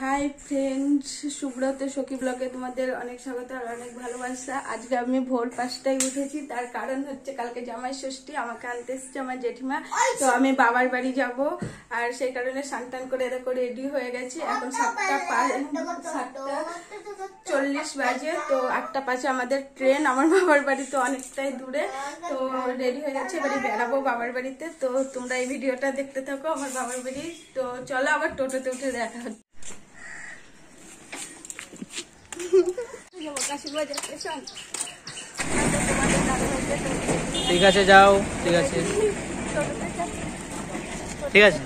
Hi friends Subrata, সখী ব্লগে তোমাদের অনেক স্বাগত আর অনেক ভালোবাসা। আজকে আমি ভোর পাঁচটায় উঠেছি, তার কারণ হচ্ছে কালকে জামাই ষষ্ঠী, আমাকে আনতে এসছে আমার জেঠিমা। তো আমি বাবার বাড়ি যাব আর সেই কারণে সানটান করে এরকম রেডি হয়ে গেছি। এখন সাতটা সাতটা চল্লিশ বাজে, তো আটটা পাঁচে আমাদের ট্রেন আমার বাবার বাড়ি তো অনেকটাই দূরে, তো রেডি হয়ে গেছে। এবারে বেড়াবো বাবার বাড়িতে। তো তোমরা এই ভিডিওটা দেখতে থাকো আমার বাবার বাড়ি। তো চলো আবার টোটোতে উঠে দেখা হচ্ছে। ঠিক আছে যাও ঠিক আছে। ঠিক আছে।